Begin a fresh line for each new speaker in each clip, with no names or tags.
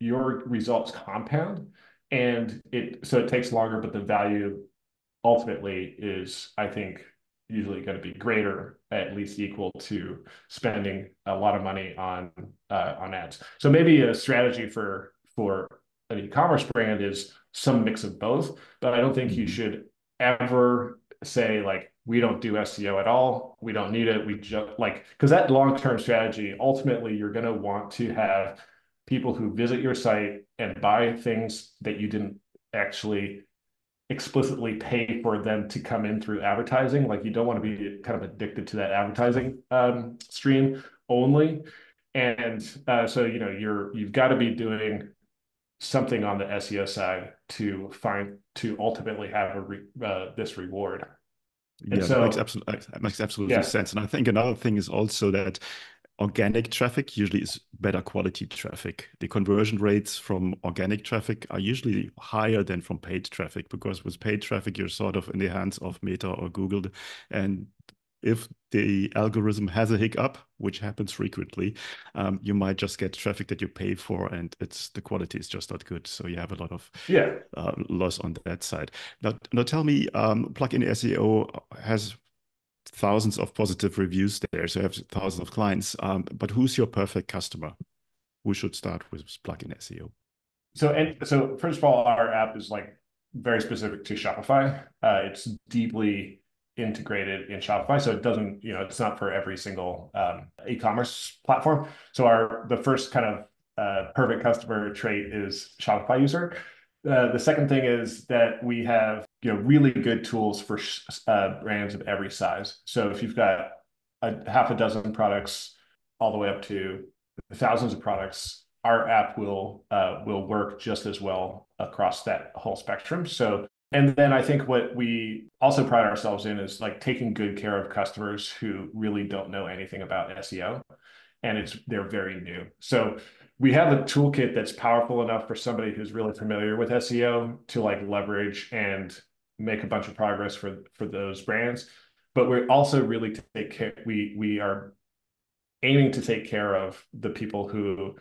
your results compound and it so it takes longer, but the value ultimately is, I think, usually going to be greater, at least equal to spending a lot of money on uh, on ads. So maybe a strategy for for an e-commerce brand is some mix of both, but I don't think you mm-hmm. should ever say like we don't do SEO at all. We don't need it. We just like because that long-term strategy, ultimately, you're going to want to have people who visit your site and buy things that you didn't actually explicitly pay for them to come in through advertising. Like you don't want to be kind of addicted to that advertising um, stream only. And uh, so you know you're you've got to be doing something on the SEO side to find to ultimately have a re, uh, this reward.
And yeah, so, that makes absolutely that makes absolutely yeah. sense. And I think another thing is also that organic traffic usually is better quality traffic. The conversion rates from organic traffic are usually higher than from paid traffic because with paid traffic, you're sort of in the hands of Meta or Google. And if the algorithm has a hiccup, which happens frequently, um, you might just get traffic that you pay for, and it's the quality is just not good. So you have a lot of
yeah
uh, loss on that side. Now, now tell me, um, plugin SEO has thousands of positive reviews there, so you have thousands of clients. Um, but who's your perfect customer? Who should start with plugin SEO?
So, and so first of all, our app is like very specific to Shopify. Uh, it's deeply integrated in Shopify, so it doesn't, you know, it's not for every single um, e-commerce platform. So our the first kind of uh, perfect customer trait is Shopify user. Uh, the second thing is that we have you know really good tools for uh, brands of every size. So if you've got a half a dozen products all the way up to thousands of products, our app will uh, will work just as well across that whole spectrum. So and then I think what we also pride ourselves in is like taking good care of customers who really don't know anything about SEO and it's they're very new. So we have a toolkit that's powerful enough for somebody who's really familiar with SEO to like leverage and make a bunch of progress for for those brands. But we're also really take care. We we are aiming to take care of the people who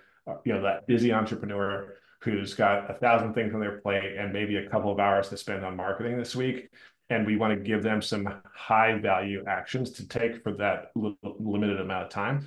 you know that busy entrepreneur who's got a thousand things on their plate and maybe a couple of hours to spend on marketing this week and we want to give them some high value actions to take for that limited amount of time